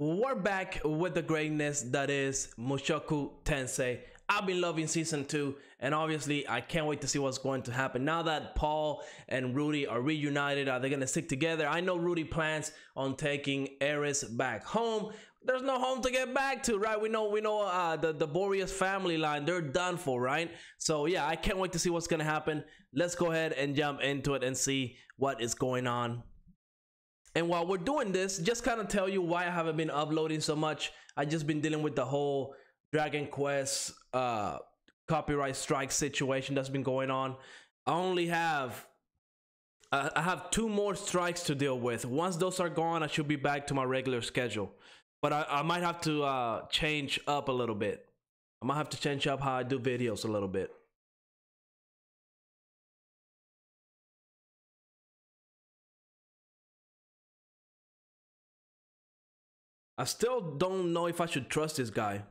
We're back with the greatness that is Mushoku Tensei. I've been loving season two, and obviously, I can't wait to see what's going to happen now that Paul and Rudy are reunited. Are they going to stick together? I know Rudy plans on taking Eris back home. There's no home to get back to, right? We know, we know, uh, the the Boreas family line. They're done for, right? So yeah, I can't wait to see what's going to happen. Let's go ahead and jump into it and see what is going on. And while we're doing this, just kind of tell you why I haven't been uploading so much. I just been dealing with the whole Dragon Quest uh, copyright strike situation that's been going on. I only have uh, I have two more strikes to deal with. Once those are gone, I should be back to my regular schedule. But I, I might have to uh, change up a little bit. I might have to change up how I do videos a little bit. I still don't know if I should trust this guy.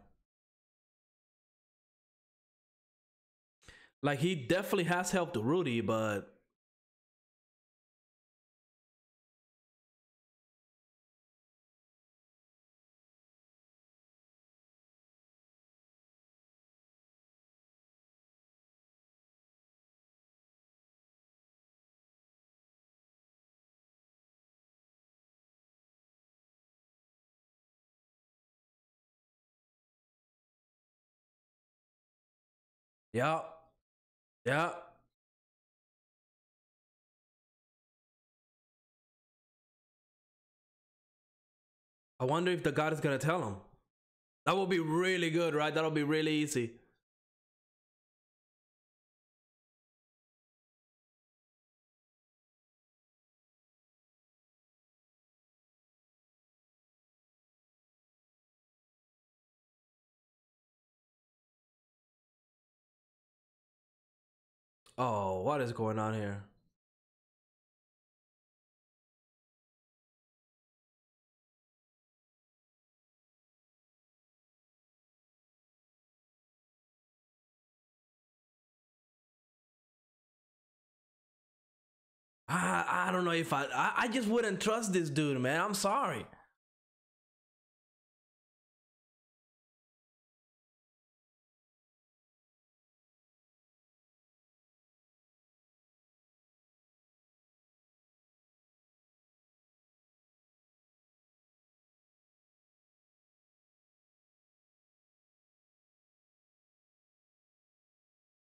Like he definitely has helped Rudy, but yeah. Yeah. I wonder if the god is gonna tell him. That would be really good, right? That'll be really easy. Oh, what is going on here? I, I don't know if I, I I just wouldn't trust this dude, man. I'm sorry.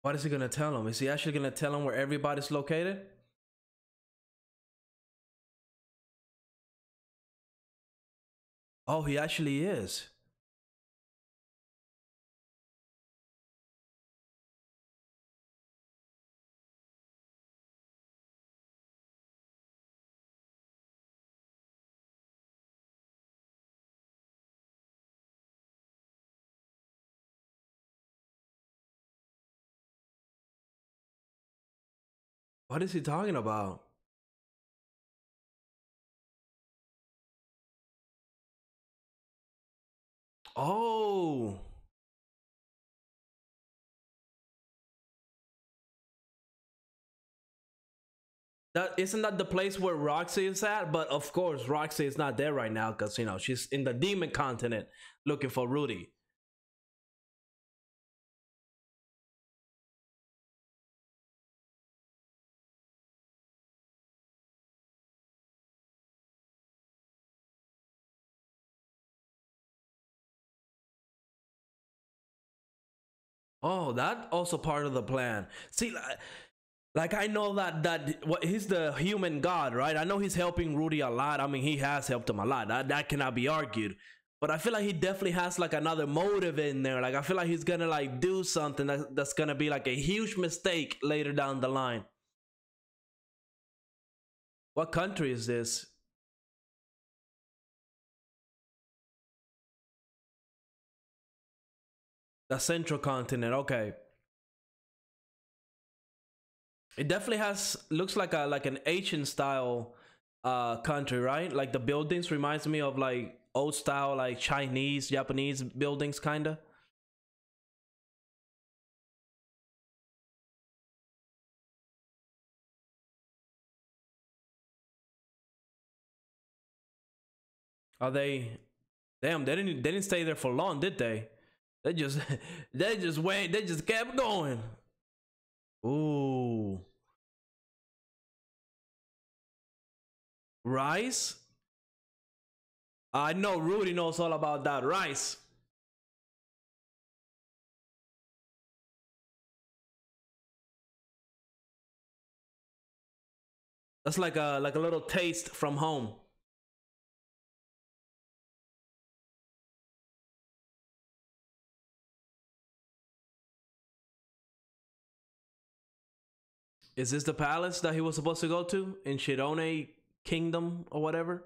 What is he gonna tell him? Is he actually gonna tell him where everybody's located? Oh, he actually is. What is he talking about? Oh. That isn't that the place where Roxy is at? But of course, Roxy is not there right now because you know she's in the demon continent looking for Rudy. Oh, that also part of the plan. See, like, like I know that that what he's the human god, right? I know he's helping Rudy a lot. I mean, he has helped him a lot. That that cannot be argued. But I feel like he definitely has like another motive in there. Like I feel like he's gonna like do something that, that's gonna be like a huge mistake later down the line. What country is this? The central continent. Okay. It definitely has looks like a like an Asian style uh country, right? Like the buildings reminds me of like old style like Chinese, Japanese buildings kinda. Are they Damn, they didn't they didn't stay there for long, did they? They just they just went they just kept going. Ooh. Rice? I know Rudy knows all about that. Rice. That's like a like a little taste from home. Is this the palace that he was supposed to go to in Shirone Kingdom or whatever?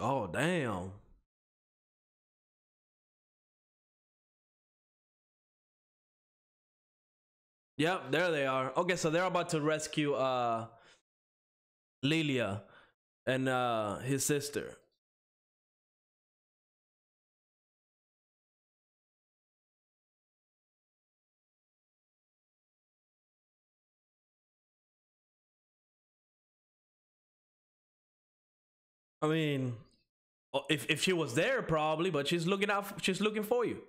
Oh, damn. Yep, there they are. Okay, so they're about to rescue uh Lilia and uh his sister. I mean, oh, if if she was there, probably, but she's looking out. She's looking for you.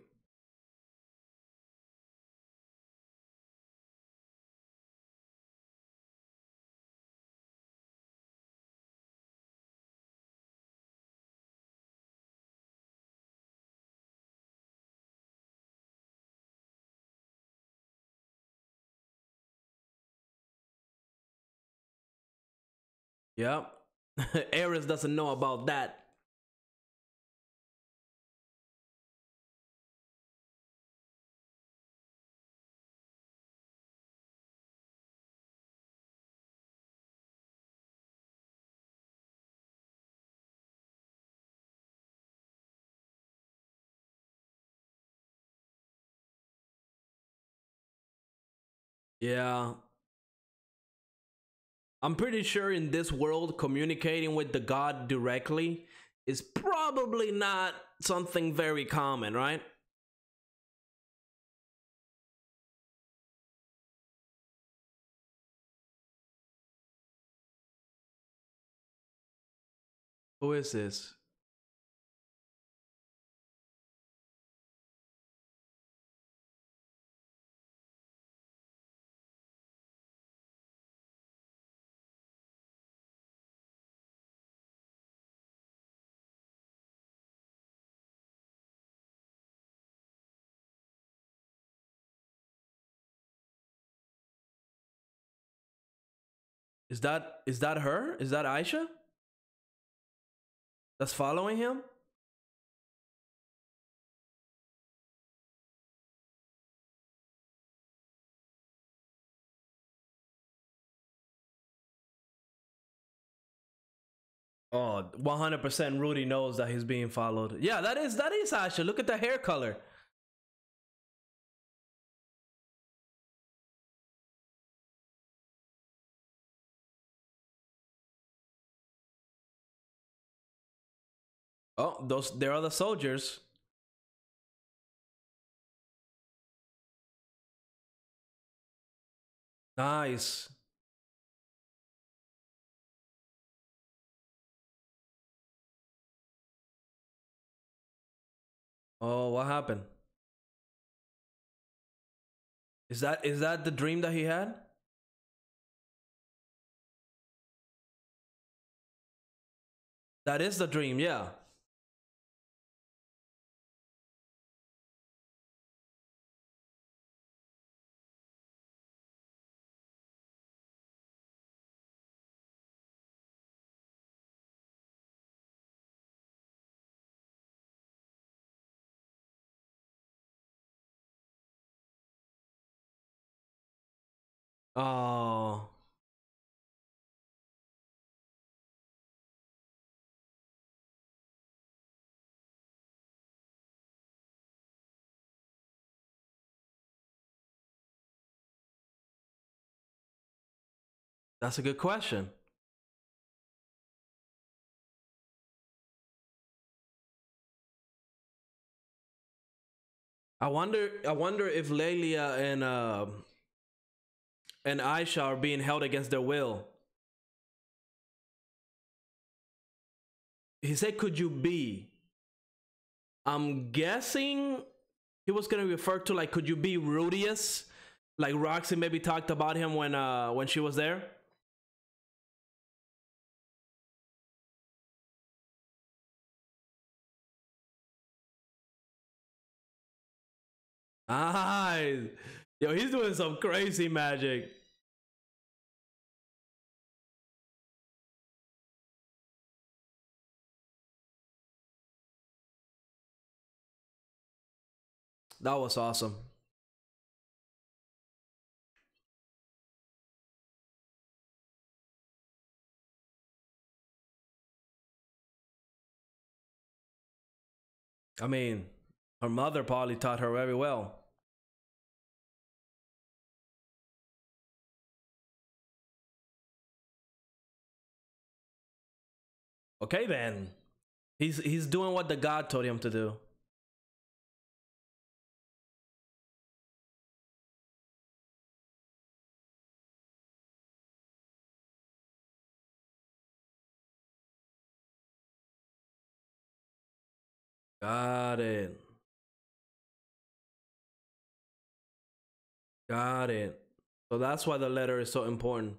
Yep. Eris doesn't know about that. Yeah, I'm pretty sure in this world, communicating with the god directly is probably not something very common, right? Who is this? Is that is that her? Is that Aisha? That's following him? Oh, 100% Rudy knows that he's being followed. Yeah, that is that is Aisha. Look at the hair color. Oh, those there are the soldiers. Nice. Oh, what happened? Is that is that the dream that he had? That is the dream, yeah. Oh. That's a good question. I wonder. I wonder if Lilia and uh, and Aisha are being held against their will. He said, "Could you be?" I'm guessing he was gonna refer to like, "Could you be Rudeus? Like Roxy maybe talked about him when uh when she was there. Ah, yo, he's doing some crazy magic. That was awesome. I mean, her mother probably taught her very well. Okay then. He's he's doing what the God told him to do. Got it. Got it. So that's why the letter is so important.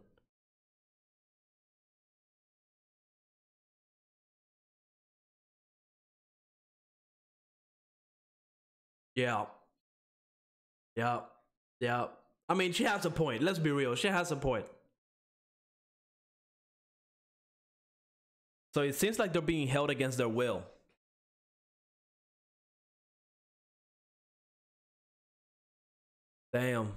Yeah. Yeah. Yeah. I mean, she has a point. Let's be real. She has a point. So it seems like they're being held against their will. Damn.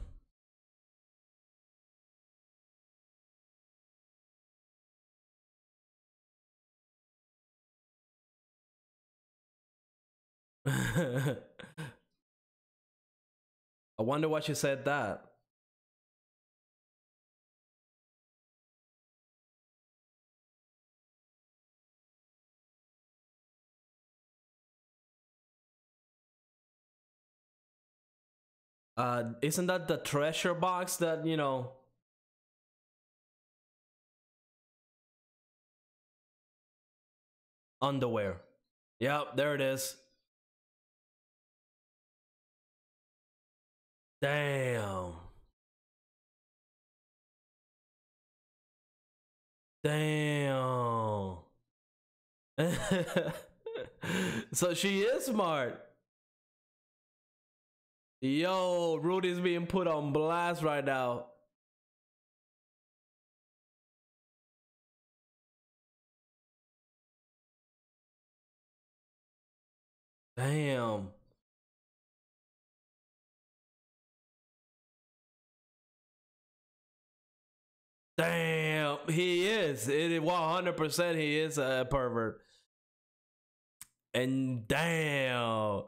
I wonder why she said that. Uh, isn't that the treasure box that, you know, underwear. Yep, there it is. Damn. Damn. so she is smart. Yo, Rudy's being put on blast right now. Damn. Damn, he is. It 100% he is a pervert. And damn.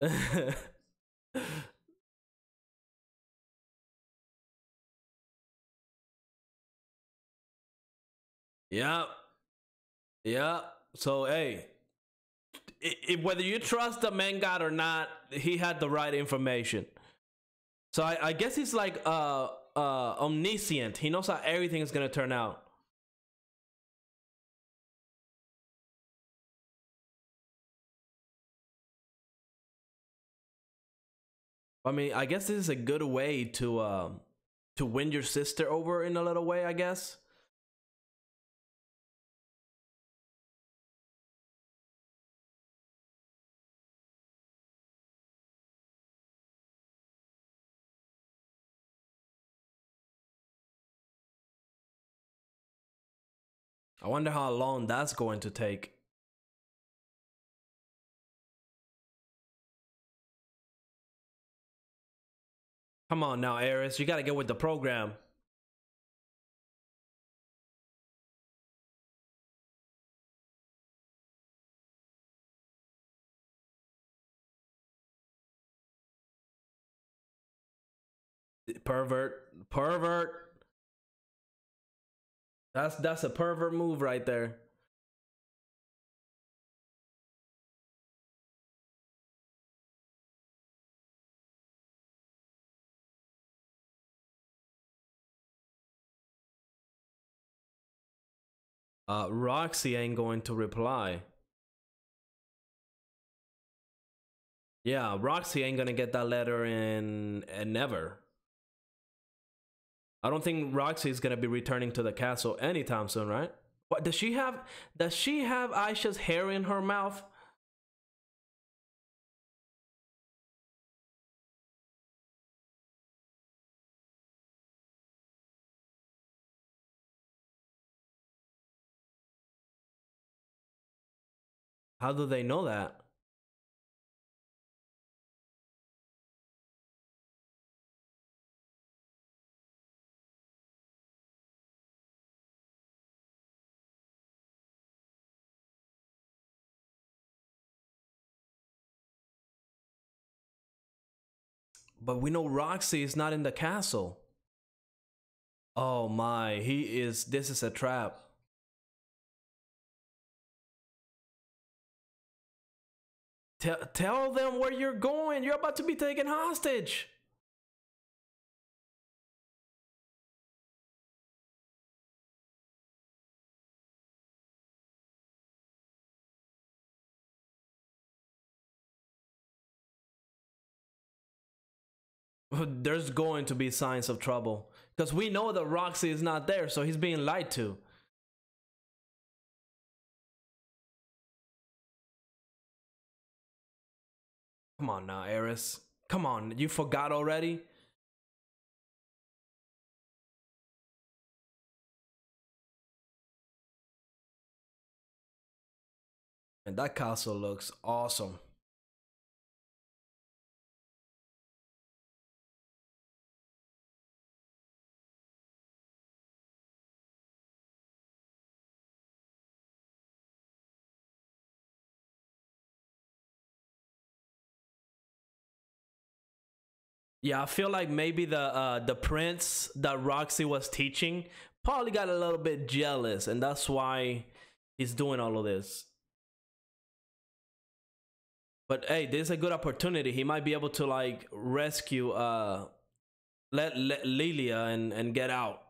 yeah. Yeah. So, hey, it, whether you trust the man god or not, he had the right information. So I, I guess he's like uh uh omniscient. He knows how everything is gonna turn out. I mean, I guess this is a good way to um to win your sister over in a little way, I guess. I wonder how long that's going to take. Come on now, Eris. You got to get with the program. Pervert. Pervert. That's that's a pervert move right there. Uh, Roxy ain't going to reply. Yeah, Roxy ain't gonna get that letter in, in never. I don't think Roxy is gonna be returning to the castle anytime soon, right? What does she have? Does she have Aisha's hair in her mouth? How do they know that? But we know Roxy is not in the castle. Oh my, he is. This is a trap. Tell, tell them where you're going. You're about to be taken hostage. There's going to be signs of trouble because we know that Roxy is not there, so he's being lied to. Come on now, Eris. Come on, you forgot already? And that castle looks awesome. Yeah, I feel like maybe the uh, the prince that Roxy was teaching probably got a little bit jealous, and that's why he's doing all of this. But hey, there's a good opportunity. He might be able to like rescue uh let, let Lilia and and get out.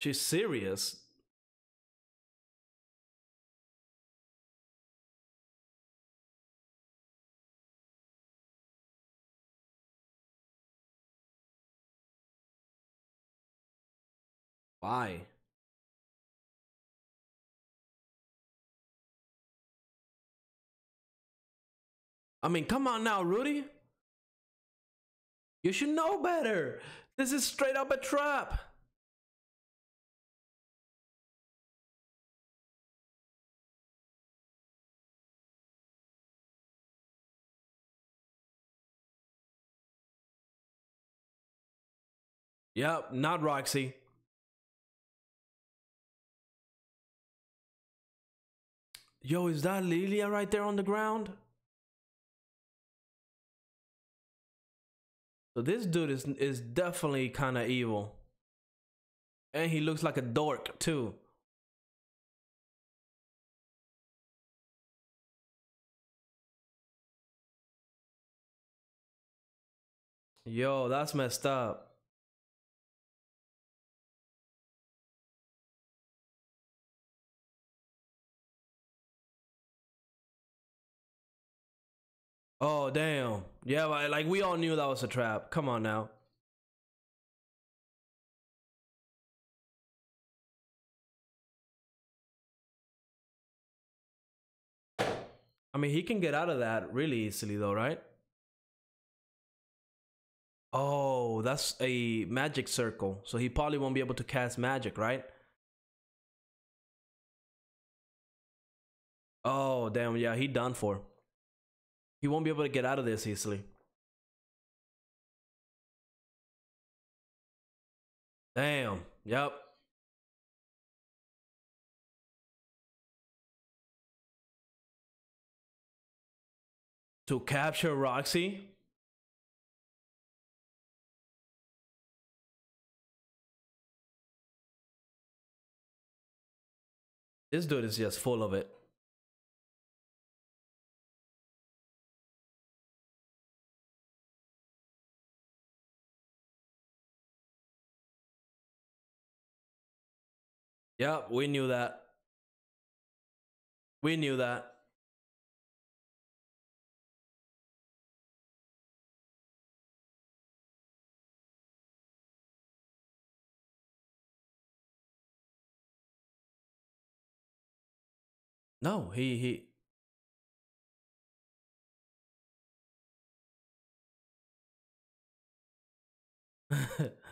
She's serious. I mean, come on now, Rudy. You should know better. This is straight up a trap. Yep, not Roxy. Yo, is that Lilia right there on the ground? So this dude is is definitely kind of evil. And he looks like a dork too. Yo, that's messed up. Oh damn. Yeah, like we all knew that was a trap. Come on now. I mean, he can get out of that really easily though, right? Oh, that's a magic circle. So he probably won't be able to cast magic, right? Oh, damn. Yeah, he done for. He won't be able to get out of this easily. Damn. Yep. To capture Roxy? This dude is just full of it. Yep, we knew that. We knew that. No, he he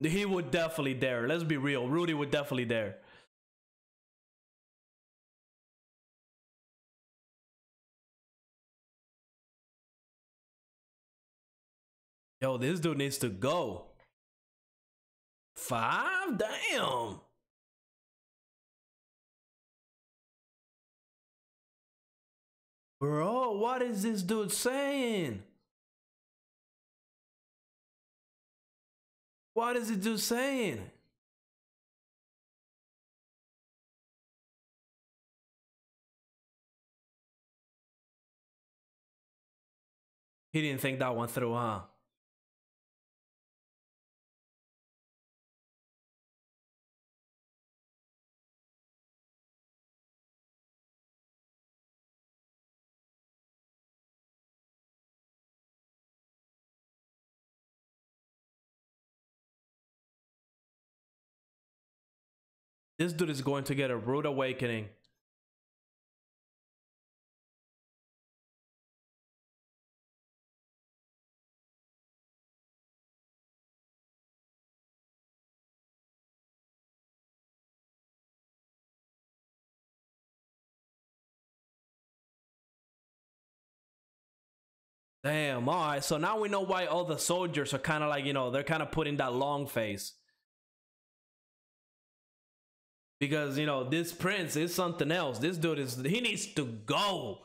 he would definitely dare. Let's be real. Rudy would definitely dare. Yo, this dude needs to go. Five? Damn. Bro, what is this dude saying? What is it dude saying? He didn't think that one through, huh? This dude is going to get a rude awakening. Damn, all right. So now we know why all the soldiers are kind of like, you know, they're kind of putting that long face. Because, you know, this prince is something else. This dude is, he needs to go.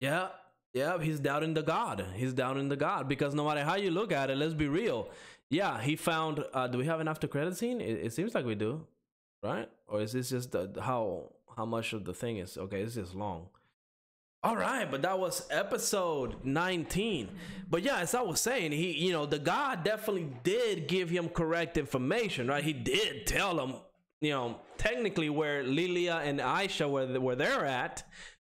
Yeah, yeah, he's doubting the God. He's doubting the God because no matter how you look at it, let's be real. Yeah, he found. Uh, do we have an after credit scene? It, it seems like we do, right? Or is this just the, how how much of the thing is? Okay, this is long. All right, but that was episode 19. But yeah, as I was saying, he, you know, the God definitely did give him correct information, right? He did tell him, you know, technically where Lilia and Aisha were where they're at.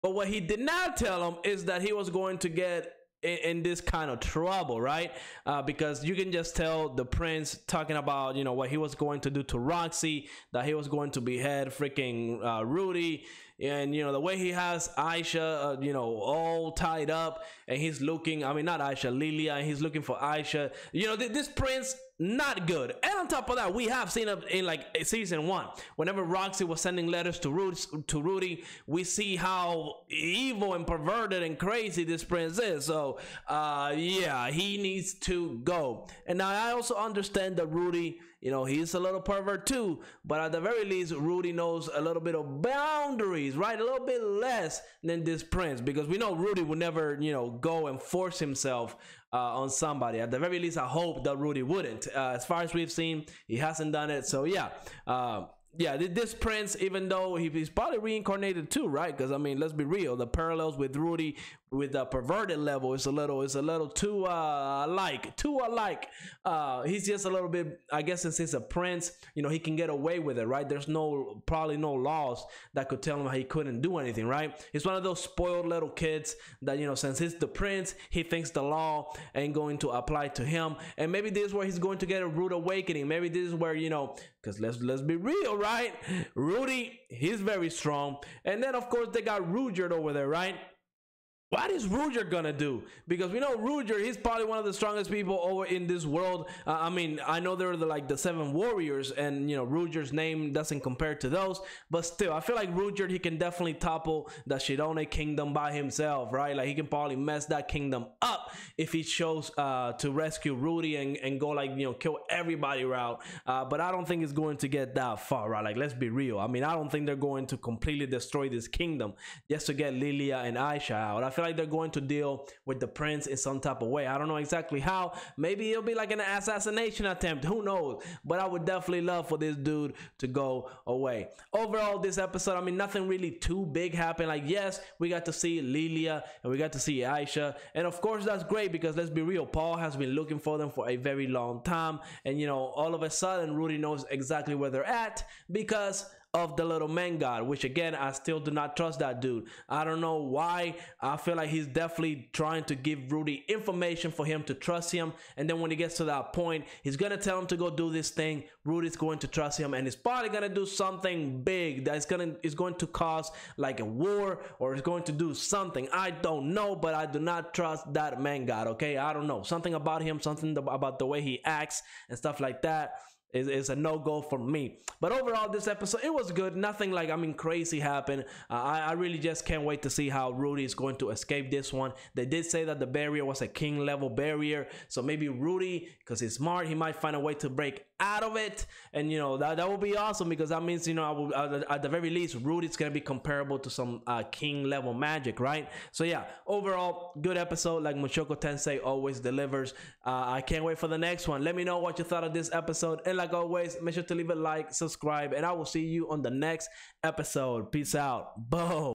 But what he did not tell him is that he was going to get in, in this kind of trouble, right? Uh, because you can just tell the prince talking about, you know, what he was going to do to Roxy, that he was going to behead freaking uh, Rudy and you know the way he has Aisha, uh, you know, all tied up, and he's looking. I mean, not Aisha, Lilia, and he's looking for Aisha. You know, th- this prince not good. And on top of that, we have seen it in like season one. Whenever Roxy was sending letters to Rudy, to Rudy, we see how evil and perverted and crazy this prince is. So, uh, yeah, he needs to go. And now I also understand that Rudy you know, he's a little pervert too, but at the very least, Rudy knows a little bit of boundaries, right? A little bit less than this prince, because we know Rudy would never, you know, go and force himself uh, on somebody. At the very least, I hope that Rudy wouldn't. Uh, as far as we've seen, he hasn't done it. So yeah, uh, yeah, this prince, even though he's probably reincarnated too, right? Because I mean, let's be real, the parallels with Rudy with the perverted level is a little, is a little too uh alike, too alike. Uh, he's just a little bit, I guess, since he's a prince, you know, he can get away with it, right? There's no probably no laws that could tell him he couldn't do anything, right? He's one of those spoiled little kids that you know, since he's the prince, he thinks the law ain't going to apply to him, and maybe this is where he's going to get a rude awakening. Maybe this is where you know, because let's let's be real right? Rudy, he's very strong. And then, of course, they got Ruijerd over there, right? What is Ruijerd gonna do? Because we know Ruijerd, he's probably one of the strongest people over in this world. Uh, I mean, I know they're the, like the seven warriors, and you know Ruijerd's name doesn't compare to those, but still, I feel like Ruijerd he can definitely topple the Shirone kingdom by himself, right? Like he can probably mess that kingdom up if he chose uh, to rescue Rudy and, and go like you know kill everybody route. Uh, but I don't think it's going to get that far, right? Like let's be real. I mean, I don't think they're going to completely destroy this kingdom just to get Lilia and Aisha out. I feel like they're going to deal with the prince in some type of way. I don't know exactly how. Maybe it'll be like an assassination attempt. Who knows? But I would definitely love for this dude to go away. Overall, this episode, I mean, nothing really too big happened. Like, yes, we got to see Lilia and we got to see Aisha. And of course, that's great because let's be real, Paul has been looking for them for a very long time. And, you know, all of a sudden, Rudy knows exactly where they're at because of the little man god, which again, I still do not trust that dude. I don't know why. I feel like he's definitely trying to give Rudy information for him to trust him. And then when he gets to that point, he's going to tell him to go do this thing. Rudy's going to trust him and he's probably going to do something big that's going to, is going to cause like a war or is going to do something. I don't know, but I do not trust that man god. Okay. I don't know. Something about him, something about the way he acts and stuff like that is, is a no-go for me. But overall this episode it was good. Nothing like i mean crazy happened. Uh, I, I really just can't wait to see how rudy is going to escape this one. They did say that the barrier was a king level barrier. So maybe rudy because he's smart he might find a way to break out of it. And you know that, that would be awesome because that means you know I will, at the very least rudy's gonna be comparable to some uh, king level magic right? So yeah overall good episode. Like mushoku tensei always delivers. Uh, i can't wait for the next one. Let me know what you thought of this episode and like always, make sure to leave a like, subscribe, and I will see you on the next episode. Peace out. Boom.